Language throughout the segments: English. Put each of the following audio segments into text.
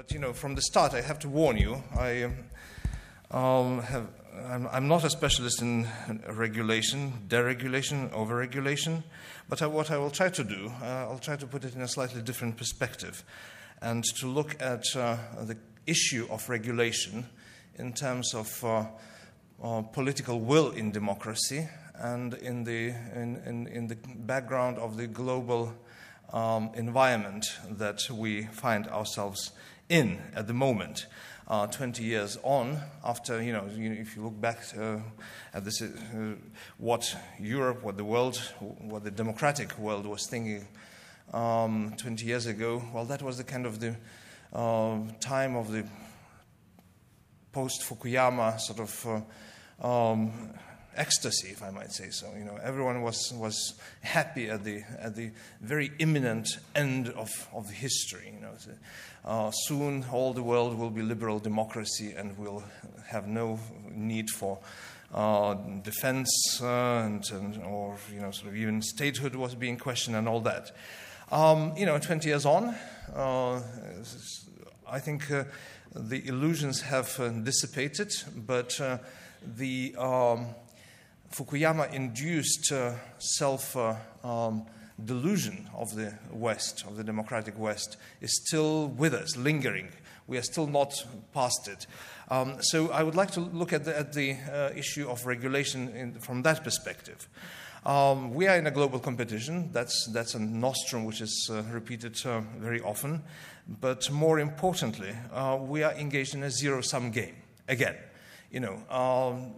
But you know, from the start, I have to warn you. I um, have. I'm, I'm, not a specialist in regulation, deregulation, overregulation. But I, what I will try to do, uh, I'll try to put it in a slightly different perspective, and to look at uh, the issue of regulation in terms of uh, uh political will in democracy and in the in, in, in the background of the global um, environment that we find ourselves in at the moment. Uh, 20 years on, after, you know, if you look back uh, at this, uh, what Europe, what the world, what the democratic world was thinking um, 20 years ago, well, that was the kind of the uh, time of the post Fukuyama sort of uh, um, ecstasy, if I might say so. You know, everyone was, was happy at the, at the very imminent end of, of history. You know, uh, soon all the world will be liberal democracy and we'll have no need for uh, defense uh, and, and, or you know, sort of even statehood was being questioned and all that. Um, you know, 20 years on, uh, I think uh, the illusions have uh, dissipated, but the um, Fukuyama induced self uh, um, delusion of the West, of the democratic West, is still with us, lingering. We are still not past it. Um, so I would like to look at the, at the uh, issue of regulation in, from that perspective. Um, we are in a global competition. That's, that's a nostrum which is uh, repeated uh, very often. But more importantly, uh, we are engaged in a zero sum game. Again, you know, um,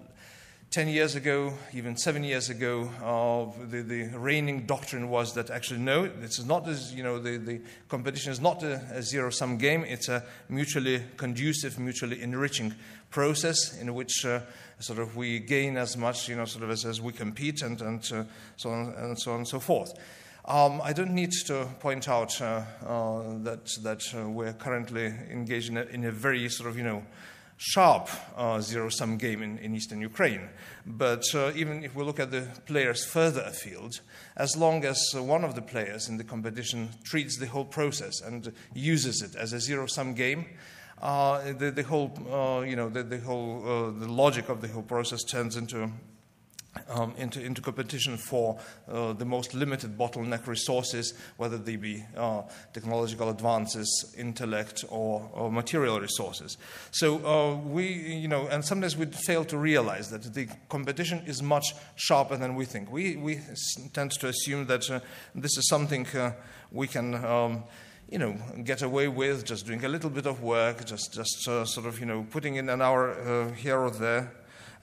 10 years ago, even seven years ago, uh, the, the reigning doctrine was that actually, no, it's not as, you know, the, the competition is not a, a zero sum game, it's a mutually conducive, mutually enriching process in which uh, sort of we gain as much, you know, sort of as, as we compete and, and uh, so on and so on and so forth. Um, I don't need to point out uh, uh, that, that uh, we're currently engaged in a, in a very sort of, you know, sharp uh, zero sum game in, in, eastern Ukraine. But uh, even if we look at the players further afield, as long as uh, one of the players in the competition treats the whole process and uses it as a zero sum game, uh, the, the, whole, uh, you know, the, the whole, uh, the logic of the whole process turns into um, into, into, competition for uh, the most limited bottleneck resources, whether they be uh, technological advances, intellect, or, or material resources. So uh, we, you know, and sometimes we fail to realize that the competition is much sharper than we think. We, we tend to assume that uh, this is something uh, we can. Um, you know, get away with just doing a little bit of work, just, just uh, sort of, you know, putting in an hour here or there,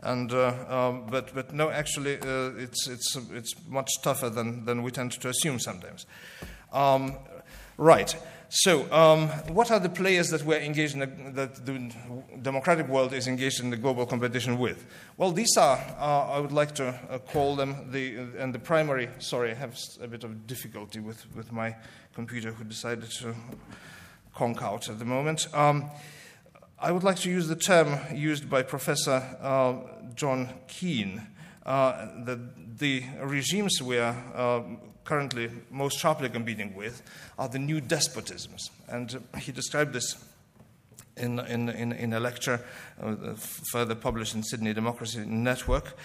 and, uh, um, but, but no, actually, uh, it's, it's, it's much tougher than, than we tend to assume sometimes. Um, right. So, um, what are the players that we're engaged in, the, that the democratic world is engaged in the global competition with? Well, these are, uh, I would like to uh, call them, the, and the primary, sorry, I have a bit of difficulty with, with my computer who decided to conk out at the moment. Um, I would like to use the term used by Professor uh, John Keane uh, that the regimes we are uh, currently most sharply competing with are the new despotisms. And he described this in, in, in, in a lecture uh, further published in Sydney Democracy Network.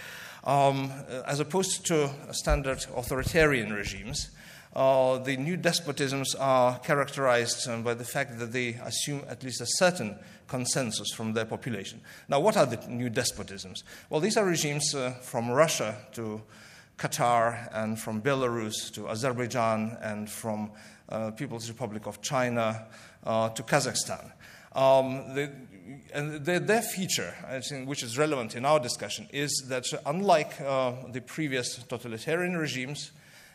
Um, as opposed to standard authoritarian regimes, uh, the new despotisms are characterized uh, by the fact that they assume at least a certain consensus from their population. Now, what are the new despotisms? Well, these are regimes uh, from Russia to Qatar and from Belarus to Azerbaijan and from uh, People's Republic of China uh, to Kazakhstan. Um, the, and the, their feature, think, which is relevant in our discussion, is that unlike uh, the previous totalitarian regimes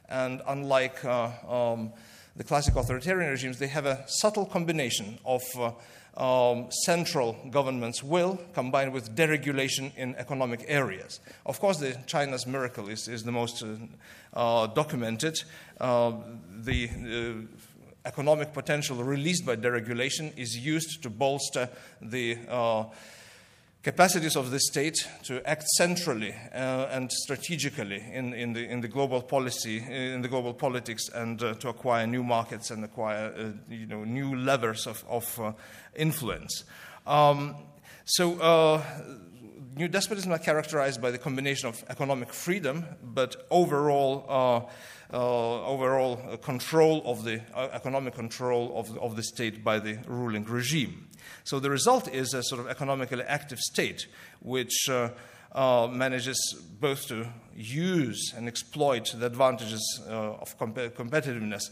and unlike uh, um, the classic authoritarian regimes, they have a subtle combination of uh, um, central government's will combined with deregulation in economic areas. Of course, the China's miracle is, is the most uh, uh, documented. Uh, the uh, economic potential released by deregulation is used to bolster the capacities of the state to act centrally uh, and strategically in, in, the, in the global policy, in the global politics, and uh, to acquire new markets and acquire uh, you know, new levers of, of uh, influence. Um, so, uh, new despotism are characterized by the combination of economic freedom, but overall, uh, overall control of the economic control of, of the state by the ruling regime. So the result is a sort of economically active state which uh, uh, manages both to use and exploit the advantages uh, of comp- competitiveness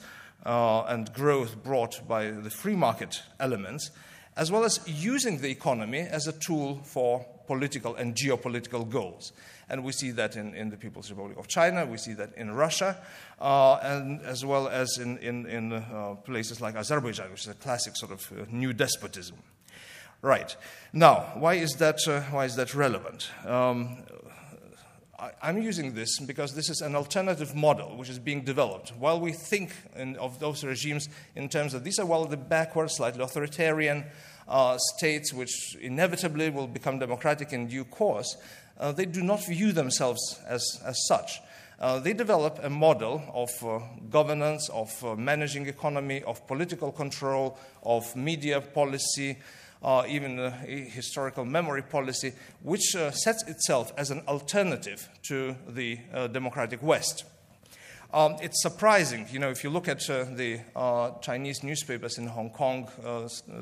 uh, and growth brought by the free market elements, as well as using the economy as a tool for political and geopolitical goals. And we see that in, in the People's Republic of China, we see that in Russia, uh, and as well as in, in, in uh, places like Azerbaijan, which is a classic sort of uh, new despotism. Right. Now, why is that, uh, why is that relevant? Um, I, am using this because this is an alternative model which is being developed. While we think in, of those regimes in terms of these are, well, the backward, slightly authoritarian uh, states which inevitably will become democratic in due course, uh, they do not view themselves as, as such. Uh, they develop a model of uh, governance, of uh, managing economy, of political control, of media policy, uh, even a historical memory policy, which uh, sets itself as an alternative to the uh, democratic West. Um, it's surprising, you know, if you look at the Chinese newspapers in Hong Kong,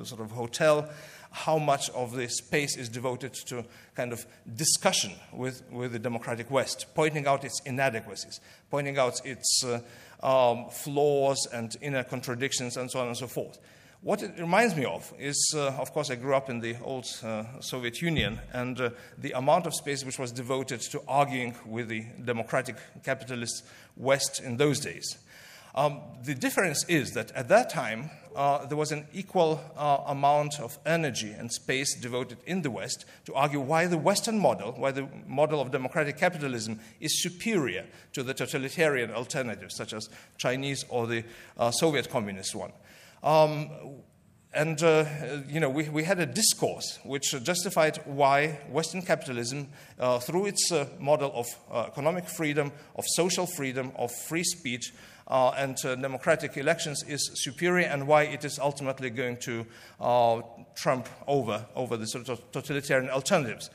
sort of hotel, how much of the space is devoted to kind of discussion with, with the democratic West, pointing out its inadequacies, pointing out its uh, um, flaws and inner contradictions, and so on and so forth. What it reminds me of is, uh, of course, I grew up in the old uh, Soviet Union, and uh, the amount of space which was devoted to arguing with the democratic capitalist West in those days. Um, the difference is that at that time, uh, there was an equal uh, amount of energy and space devoted in the West to argue why the Western model, why the model of democratic capitalism is superior to the totalitarian alternatives, such as Chinese or the uh, Soviet communist one. Um, and, uh, you know, we, we had a discourse which justified why Western capitalism, uh, through its uh, model of uh, economic freedom, of social freedom, of free speech, uh, and uh, democratic elections is superior and why it is ultimately going to trump over, over the sort of totalitarian alternatives.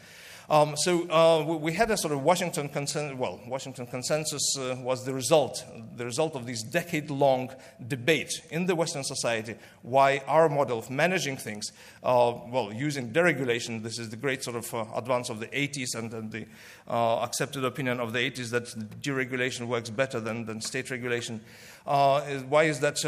Um, so uh, we had a sort of Washington consensus. Well, Washington consensus uh, was the result, the result of this decade-long debate in the Western society. Why our model of managing things, uh, well, using deregulation. This is the great sort of uh, advance of the 80s and, and the uh, accepted opinion of the 80s that deregulation works better than, than state regulation. Uh, why is that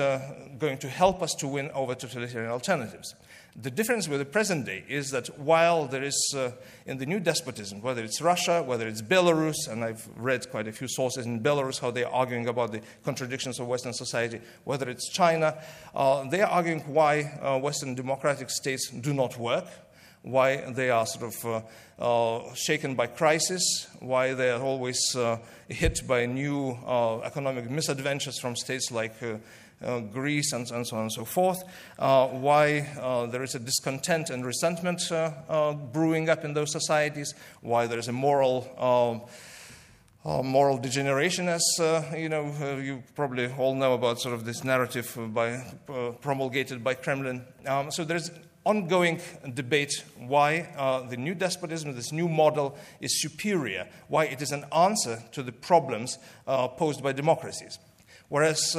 going to help us to win over totalitarian alternatives? The difference with the present day is that while there is uh, in the new despotism, whether it's Russia, whether it's Belarus, and I've read quite a few sources in Belarus how they're arguing about the contradictions of Western society, whether it's China, uh, they are arguing why uh, Western democratic states do not work, why they are sort of uh, uh, shaken by crisis, why they are always uh, hit by new economic misadventures from states like uh, Greece, and, and, so on and so forth, uh, why uh, there is a discontent and resentment brewing up in those societies, why there is a moral. Um, uh, moral degeneration, as uh, you know, uh, you probably all know about sort of this narrative by, promulgated by Kremlin. Um, so there's ongoing debate why the new despotism, this new model, is superior, why it is an answer to the problems posed by democracies. Whereas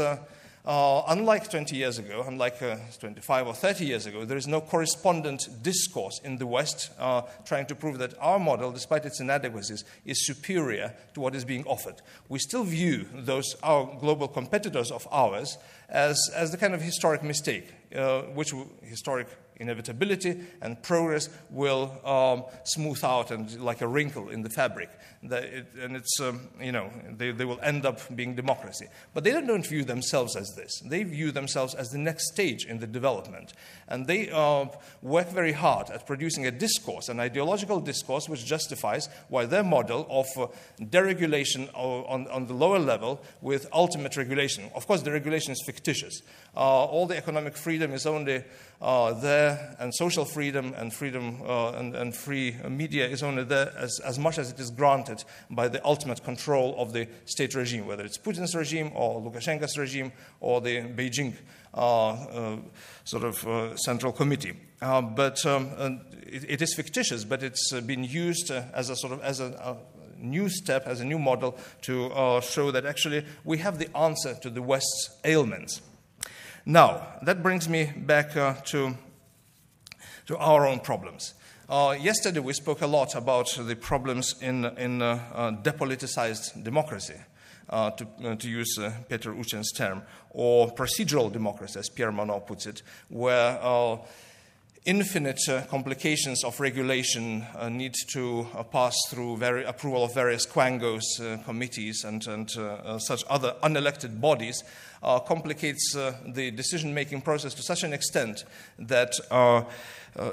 uh, unlike 20 years ago, unlike uh, 25 or 30 years ago, there is no correspondent discourse in the West uh, trying to prove that our model, despite its inadequacies, is superior to what is being offered. We still view those, our global competitors of ours, as, as the kind of historic mistake, uh, which historic inevitability and progress will um, smooth out and like a wrinkle in the fabric. It, and it's, um, you know, they, they will end up being democracy. But they don't view themselves as this. They view themselves as the next stage in the development. And they uh, work very hard at producing a discourse, an ideological discourse, which justifies why their model of uh, deregulation on, on the lower level with ultimate regulation. Of course, the regulation is fictitious. Uh, all the economic freedom is only uh, there, and social freedom and freedom uh, and, and, free media is only there as, as much as it is granted by the ultimate control of the state regime, whether it's Putin's regime or Lukashenko's regime or the Beijing sort of central committee. but um, it, it is fictitious, but it's been used as a sort of as a, a new step, as a new model to uh, show that actually we have the answer to the West's ailments. Now, that brings me back uh, to, to our own problems. Uh, yesterday, we spoke a lot about the problems in, in uh, uh, depoliticized democracy, uh, to, uh, to, use Peter Uchen's term, or procedural democracy, as Pierre Monod puts it, where infinite uh, complications of regulation uh, need to uh, pass through approval of various quangos uh, committees and, and uh, uh, such other unelected bodies complicates the decision-making process to such an extent that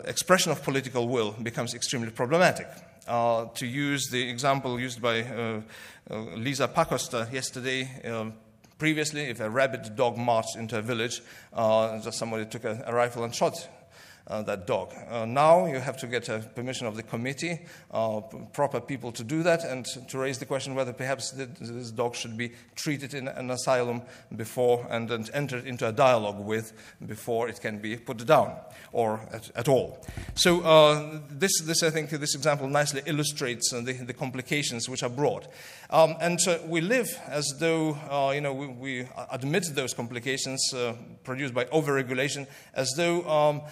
expression of political will becomes extremely problematic. to use the example used by Liisa Pakosta yesterday, um, previously, if a rabid dog marched into a village, somebody took a, a rifle and shot uh, that dog. Uh, now you have to get a permission of the committee, uh, proper people to do that, and to raise the question whether perhaps this dog should be treated in an asylum before and, and entered into a dialogue with before it can be put down or at, at all. So uh, this, this, I think, this example nicely illustrates uh, the, the complications which are brought. Um, and uh, we live as though, you know, we, we, admit those complications produced by overregulation as though um,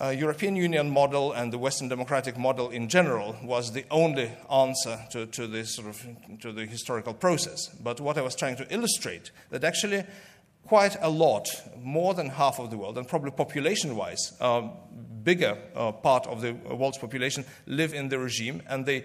uh, European Union model and the Western democratic model in general was the only answer to, to, this sort of, to the historical process. But what I was trying to illustrate, that actually quite a lot, more than half of the world, and probably population-wise, uh, bigger uh, part of the world's population live in the regime, and they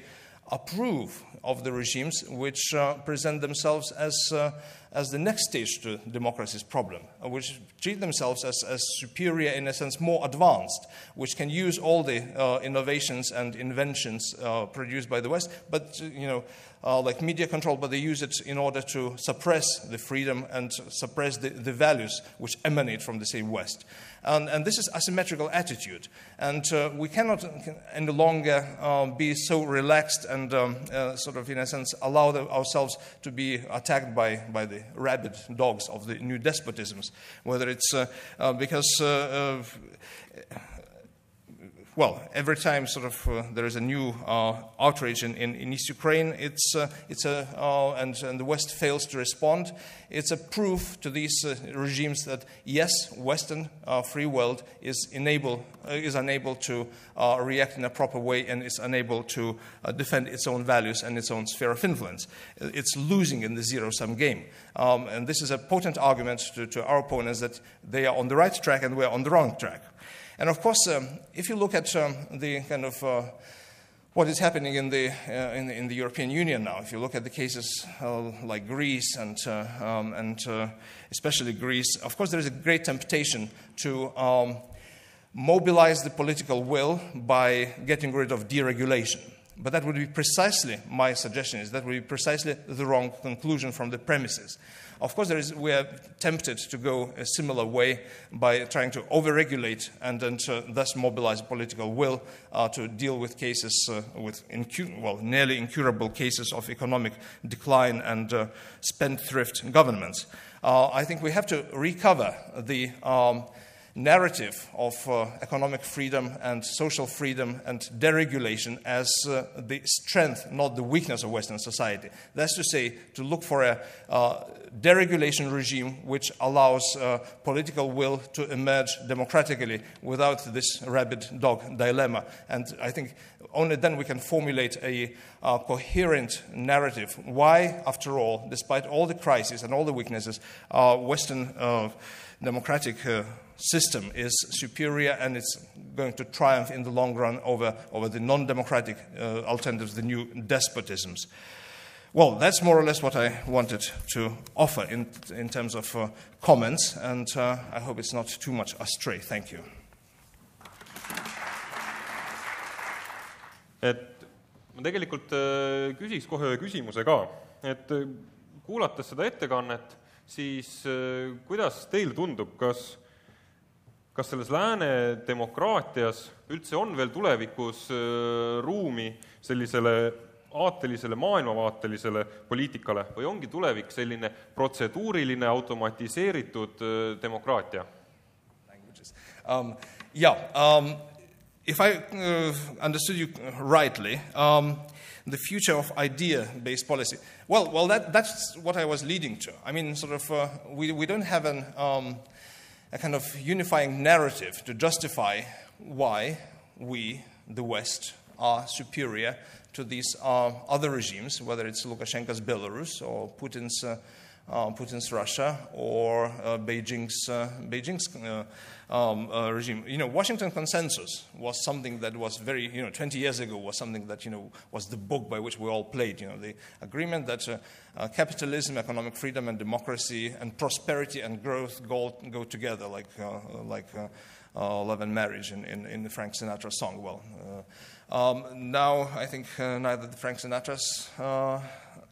approve of the regimes which uh, present themselves as uh, as the next stage to democracy's problem, uh, which treat themselves as, as superior, in a sense, more advanced, which can use all the uh, innovations and inventions uh, produced by the West, but, uh, you know, uh, like media control, but they use it in order to suppress the freedom and suppress the, the values which emanate from the same West. And, and this is asymmetrical attitude. And uh, we cannot any longer uh, be so relaxed and um, sort of, in a sense, allow the, ourselves to be attacked by, by the rabid dogs of the new despotisms, whether it's uh, uh, because uh, well, every time sort of uh, there is a new uh, outrage in, in, in, East Ukraine, it's, uh, it's a, uh, and, and, the West fails to respond, it's a proof to these uh, regimes that yes, Western uh, free world is, enable, is unable to react in a proper way and is unable to defend its own values and its own sphere of influence. It's losing in the zero-sum game. Um, and this is a potent argument to, to our opponents that they are on the right track and we're on the wrong track. And of course, um, if you look at um, the kind of uh, what is happening in the, uh, in in, the, European Union now, if you look at the cases uh, like Greece and, uh, um, and uh, especially Greece, of course, there is a great temptation to um, mobilize the political will by getting rid of deregulation. But that would be precisely, my suggestion is, that would be precisely the wrong conclusion from the premises. Of course, there is, we are tempted to go a similar way by trying to overregulate and then to thus mobilize political will uh, to deal with cases, uh, with well, nearly incurable cases of economic decline and uh, spendthrift governments. Uh, I think we have to recover the um, narrative of uh, economic freedom and social freedom and deregulation as uh, the strength, not the weakness of Western society. That's to say, to look for a uh, deregulation regime which allows uh, political will to emerge democratically without this rabid dog dilemma. And I think only then we can formulate a uh, coherent narrative. Why, after all, despite all the crises and all the weaknesses, our Western democratic system is superior and it's going to triumph in the long run over, over the non democratic uh, alternatives, the new despotisms. Well, that's more or less what I wanted to offer in, in terms of uh, comments, and uh, I hope it's not too much astray. Thank you. Et ma tegelikult äh, küsiks kohe ühe küsimuse ka, et äh, kuulates seda ettekannet, siis äh, kuidas teile tundub, kas kas selles lääne demokraatias üldse on veel tulevikus ruumi sellisele aatelisele, maailmavaatelisele poliitikale või ongi tulevik selline protseduuriline, automatiseeritud demokraatia? Um, yeah, um, if I uh, understood you rightly, um, the future of idea-based policy. Well, well, that, that's what I was leading to. I mean, sort of, uh, we, we don't have an, um, a kind of unifying narrative to justify why we, the West, are superior to these uh, other regimes, whether it's Lukashenko's Belarus or Putin's, uh, Putin's Russia or uh, Beijing's, uh, Beijing's uh, um, regime. You know, Washington Consensus was something that was very, you know, 20 years ago was something that, you know, was the book by which we all played. You know, the agreement that capitalism, economic freedom, and democracy and prosperity and growth go, go together like, like love and marriage in, in, in the Frank Sinatra song. Well, um, now, I think uh, neither the Frank Sinatra's uh,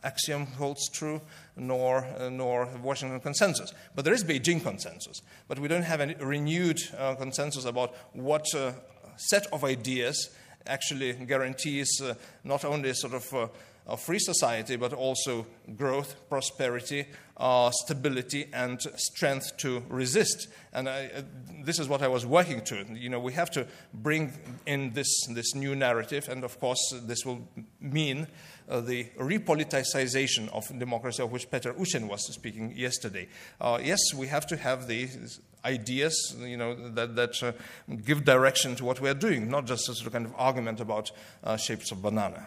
axiom holds true nor, uh, nor Washington consensus. But there is Beijing consensus. But we don't have a renewed uh, consensus about what uh, set of ideas actually guarantees uh, not only sort of a free society, but also growth, prosperity, uh, stability, and strength to resist. And I, uh, this is what I was working to. You know, we have to bring in this, this new narrative, and of course, this will mean uh, the repoliticization of democracy, of which Peter Ushen was speaking yesterday. Uh, yes, we have to have these ideas, you know, that, that uh, give direction to what we are doing, not just a sort of kind of argument about uh, shapes of banana.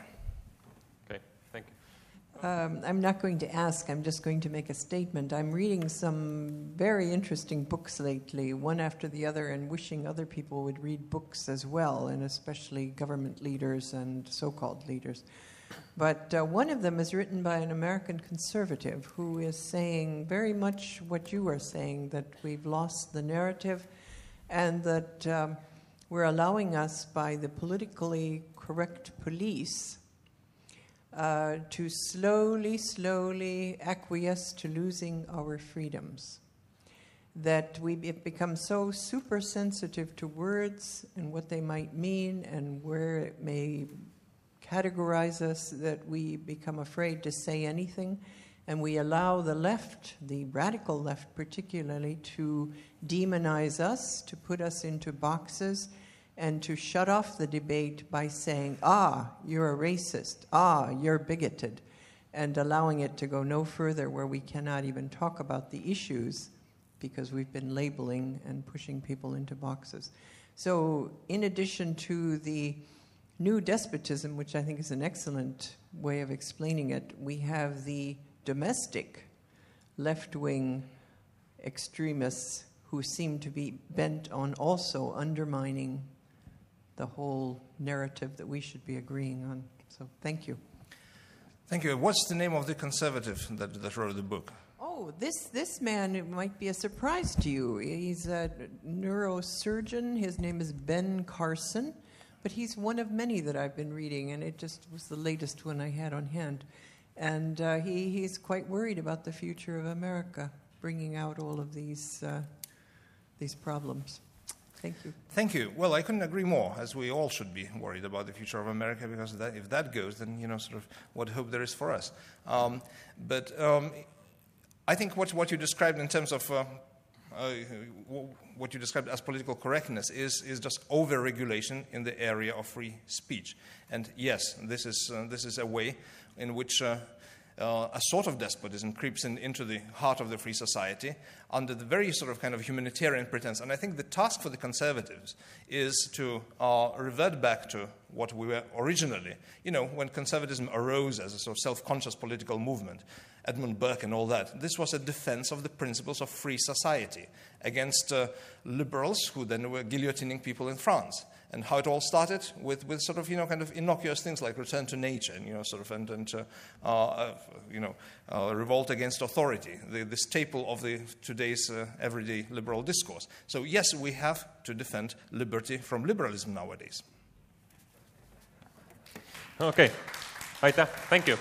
Okay, thank you. Um, I'm not going to ask, I'm just going to make a statement. I'm reading some very interesting books lately, one after the other, and wishing other people would read books as well, and especially government leaders and so called leaders. But uh, one of them is written by an American conservative who is saying very much what you are saying that we've lost the narrative and that um, we're allowing us by the politically correct police uh, to slowly, slowly acquiesce to losing our freedoms. That we have become so super sensitive to words and what they might mean and where it may categorize us that we become afraid to say anything. And we allow the left, the radical left particularly, to demonize us, to put us into boxes and to shut off the debate by saying, ah, you're a racist, ah, you're bigoted, and allowing it to go no further where we cannot even talk about the issues because we've been labeling and pushing people into boxes. So, in addition to the new despotism, which I think is an excellent way of explaining it, we have the domestic left wing extremists who seem to be bent on also undermining the whole narrative that we should be agreeing on. So thank you. Thank you. What's the name of the conservative that, that wrote the book? Oh, this, this man might be a surprise to you. He's a neurosurgeon. His name is Ben Carson, but he's one of many that I've been reading, and it just was the latest one I had on hand. And uh, he, he's quite worried about the future of America, bringing out all of these, uh, these problems. Thank you. Thank you. Well, I couldn't agree more, as we all should be worried about the future of America, because that, if that goes, then, you know, sort of what hope there is for us. Um, but um, I think what, what you described in terms of uh, uh, what you described as political correctness is, is just over regulation in the area of free speech. And yes, this is, uh, this is a way in which uh, a sort of despotism creeps in, into the heart of the free society under the very sort of kind of humanitarian pretense. And I think the task for the conservatives is to uh, revert back to what we were originally. You know, when conservatism arose as a sort of self conscious political movement, Edmund Burke and all that, this was a defense of the principles of free society against uh, liberals who then were guillotining people in France and how it all started with, with sort of, you know, kind of innocuous things like return to nature, and, you know, sort of, and, and uh, uh, you know, uh, revolt against authority, the, the staple of the, today's uh, everyday liberal discourse. So, yes, we have to defend liberty from liberalism nowadays. Okay. Aitäh, thank you.